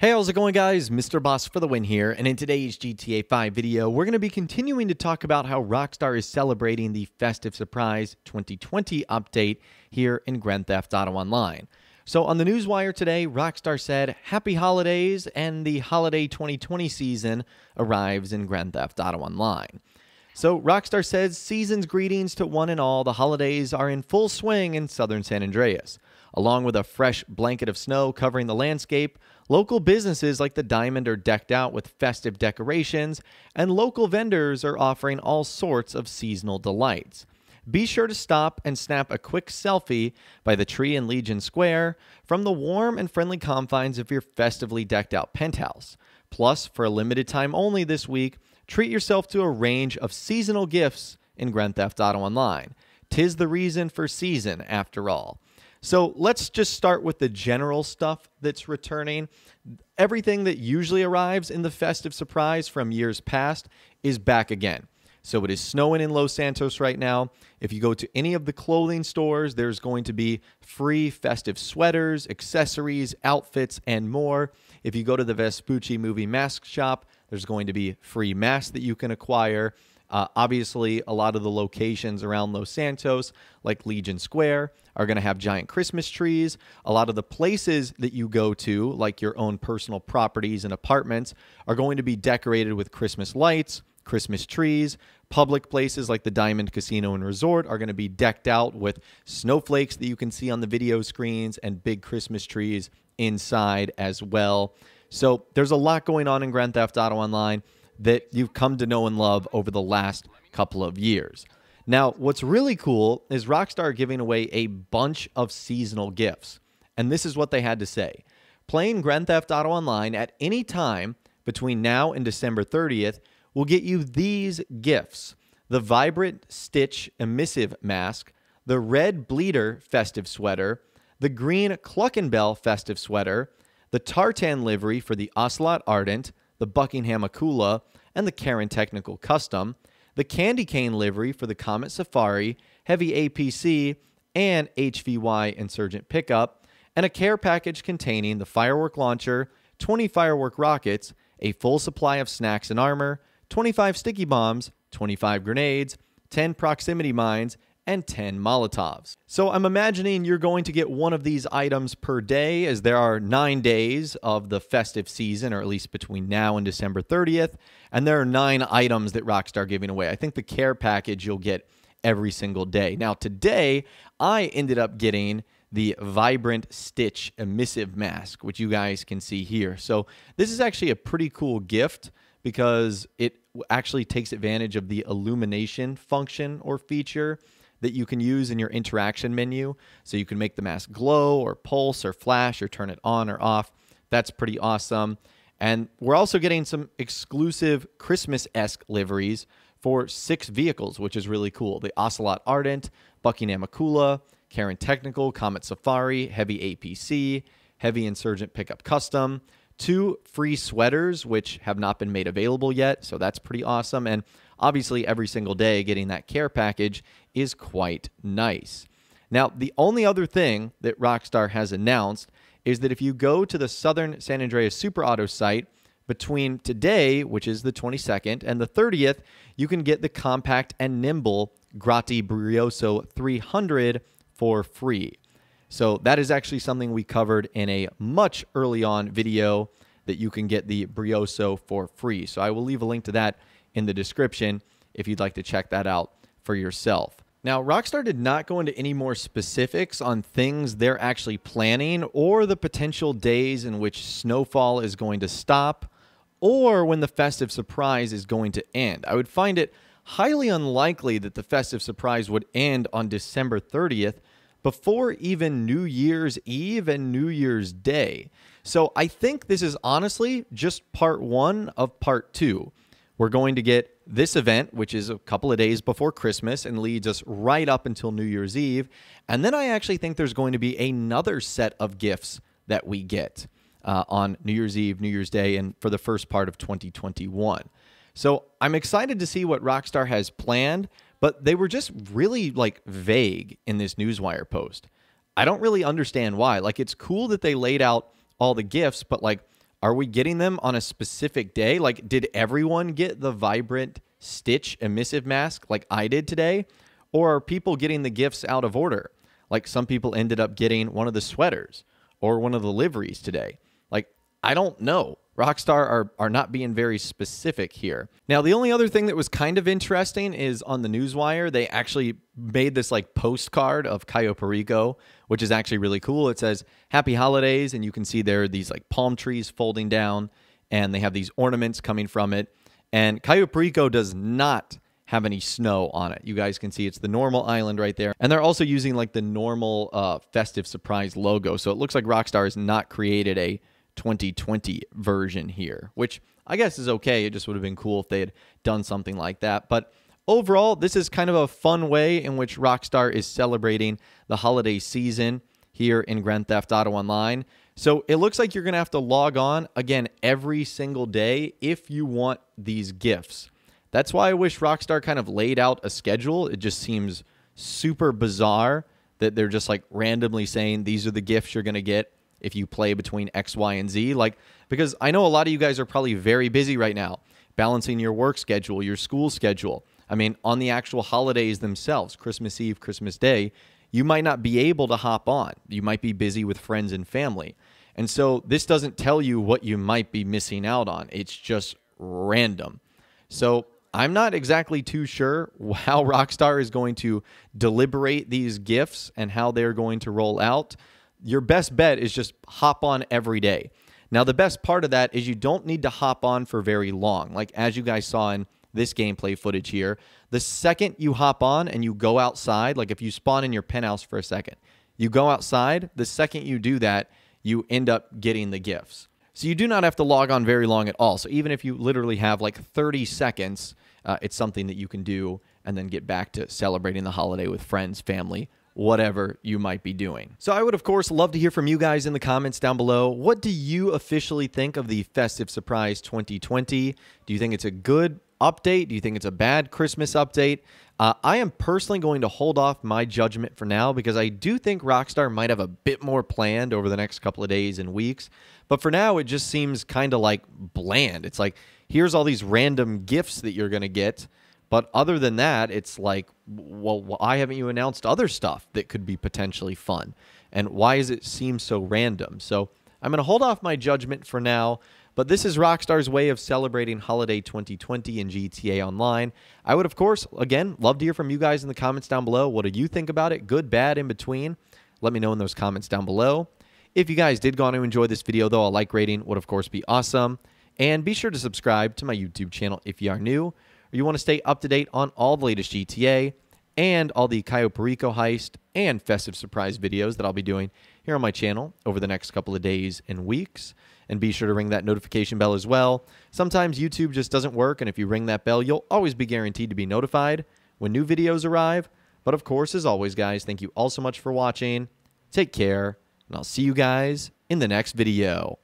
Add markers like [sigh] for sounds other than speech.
Hey, how's it going guys? Mr. Boss for the win here, and in today's GTA 5 video, we're going to be continuing to talk about how Rockstar is celebrating the Festive Surprise 2020 update here in Grand Theft Auto Online. So on the Newswire today, Rockstar said, Happy Holidays, and the holiday 2020 season arrives in Grand Theft Auto Online. So Rockstar says, Season's greetings to one and all, the holidays are in full swing in southern San Andreas. Along with a fresh blanket of snow covering the landscape, local businesses like the Diamond are decked out with festive decorations, and local vendors are offering all sorts of seasonal delights. Be sure to stop and snap a quick selfie by the tree in Legion Square from the warm and friendly confines of your festively decked out penthouse. Plus, for a limited time only this week, treat yourself to a range of seasonal gifts in Grand Theft Auto Online. Tis the reason for season, after all. So let's just start with the general stuff that's returning. Everything that usually arrives in the festive surprise from years past is back again. So it is snowing in Los Santos right now. If you go to any of the clothing stores, there's going to be free festive sweaters, accessories, outfits, and more. If you go to the Vespucci movie mask shop, there's going to be free masks that you can acquire. Uh, obviously, a lot of the locations around Los Santos, like Legion Square, are going to have giant Christmas trees. A lot of the places that you go to, like your own personal properties and apartments, are going to be decorated with Christmas lights, Christmas trees. Public places like the Diamond Casino and Resort are going to be decked out with snowflakes that you can see on the video screens and big Christmas trees inside as well. So there's a lot going on in Grand Theft Auto Online that you've come to know and love over the last couple of years. Now, what's really cool is Rockstar giving away a bunch of seasonal gifts. And this is what they had to say. Playing Grand Theft Auto Online at any time between now and December 30th will get you these gifts the Vibrant Stitch Emissive Mask, the Red Bleeder Festive Sweater, the Green Cluckin' Bell Festive Sweater, the Tartan livery for the Ocelot Ardent, the Buckingham Akula, and the Karin Technical Custom, the Candy Cane livery for the Comet Safari, Heavy APC, and HVY Insurgent Pickup, and a care package containing the firework launcher, 20 firework rockets, a full supply of snacks and armor, 25 sticky bombs, 25 grenades, 10 proximity mines, and 10 Molotovs. So I'm imagining you're going to get one of these items per day as there are nine days of the festive season, or at least between now and December 30th. And there are nine items that Rockstar giving away. I think the care package you'll get every single day. Now, today, I ended up getting the Vibrant Stitch emissive mask, which you guys can see here. So this is actually a pretty cool gift because it actually takes advantage of the illumination function or feature that you can use in your interaction menu. So you can make the mask glow or pulse or flash or turn it on or off. That's pretty awesome. And we're also getting some exclusive Christmas esque liveries for six vehicles, which is really cool. The Ocelot Ardent, Buckingham Akula, Karin Technical, Comet Safari, Heavy APC, Heavy Insurgent Pickup Custom, two free sweaters, which have not been made available yet. So that's pretty awesome. And obviously, every single day, getting that care package is quite nice. Now, the only other thing that Rockstar has announced is that if you go to the Southern San Andreas Super Auto site between today, which is the 22nd, and the 30th, you can get the compact and nimble Grotti Brioso 300 for free. So that is actually something we covered in a much early on video that you can get the Brioso for free. So I will leave a link to that in the description if you'd like to check that out for yourself. Now, Rockstar did not go into any more specifics on things they're actually planning or the potential days in which snowfall is going to stop or when the festive surprise is going to end. I would find it highly unlikely that the festive surprise would end on December 30th before even New Year's Eve and New Year's Day. So I think this is honestly just part one of part two. We're going to get this event, which is a couple of days before Christmas and leads us right up until New Year's Eve. And then I actually think there's going to be another set of gifts that we get uh, on New Year's Eve, New Year's Day, and for the first part of 2021. So I'm excited to see what Rockstar has planned but they were just really like vague in this newswire post. I don't really understand why. Like it's cool that they laid out all the gifts, but like are we getting them on a specific day? Like, did everyone get the vibrant Stitch emissive mask like I did today? Or are people getting the gifts out of order? Like, some people ended up getting one of the sweaters or one of the liveries today. Like, I don't know. Rockstar are, are not being very specific here. Now, the only other thing that was kind of interesting is on the Newswire, they actually made this like postcard of Cayo Perico, which is actually really cool. It says, Happy Holidays, and you can see there are these like palm trees folding down, and they have these ornaments coming from it. And Cayo Perico does not have any snow on it. You guys can see it's the normal island right there. And they're also using like the normal uh, festive surprise logo. So it looks like Rockstar has not created a 2020 version here, which I guess is okay. It just would have been cool if they had done something like that. But overall, this is kind of a fun way in which Rockstar is celebrating the holiday season here in Grand Theft Auto Online. So it looks like you're going to have to log on again every single day if you want these gifts. That's why I wish Rockstar kind of laid out a schedule. It just seems super bizarre that they're just like randomly saying these are the gifts you're going to get if you play between X, Y, and Z. Like, because I know a lot of you guys are probably very busy right now, balancing your work schedule, your school schedule. I mean, on the actual holidays themselves, Christmas Eve, Christmas Day, you might not be able to hop on. You might be busy with friends and family. And so this doesn't tell you what you might be missing out on. It's just random. So I'm not exactly too sure [laughs] how Rockstar is going to deliberate these gifts and how they're going to roll out your best bet is just hop on every day. Now, the best part of that is you don't need to hop on for very long. Like as you guys saw in this gameplay footage here, the second you hop on and you go outside, like if you spawn in your penthouse for a second, you go outside, the second you do that, you end up getting the gifts. So you do not have to log on very long at all. So even if you literally have like 30 seconds, uh, it's something that you can do and then get back to celebrating the holiday with friends, family, whatever you might be doing. So I would, of course, love to hear from you guys in the comments down below. What do you officially think of the Festive Surprise 2020? Do you think it's a good update? Do you think it's a bad Christmas update? Uh, I am personally going to hold off my judgment for now because I do think Rockstar might have a bit more planned over the next couple of days and weeks. But for now, it just seems kind of like bland. It's like, here's all these random gifts that you're going to get. But other than that, it's like, well, why haven't you announced other stuff that could be potentially fun? And why does it seem so random? So I'm going to hold off my judgment for now. But this is Rockstar's way of celebrating holiday 2020 in GTA Online. I would, of course, again, love to hear from you guys in the comments down below. What do you think about it? Good, bad, in between? Let me know in those comments down below. If you guys did go on to enjoy this video, though, a like rating would, of course, be awesome. And be sure to subscribe to my YouTube channel if you are new you want to stay up to date on all the latest GTA and all the Cayo Perico heist and festive surprise videos that I'll be doing here on my channel over the next couple of days and weeks. And be sure to ring that notification bell as well. Sometimes YouTube just doesn't work, and if you ring that bell, you'll always be guaranteed to be notified when new videos arrive. But of course, as always, guys, thank you all so much for watching. Take care, and I'll see you guys in the next video.